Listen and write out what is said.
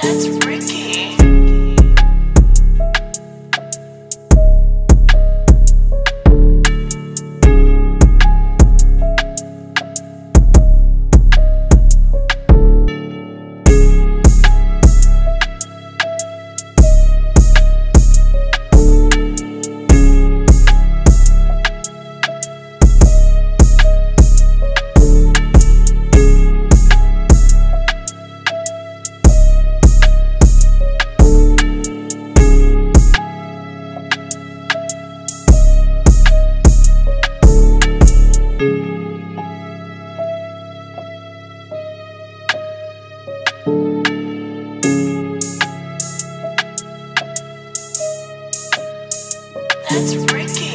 That's Ricky. Let's break it.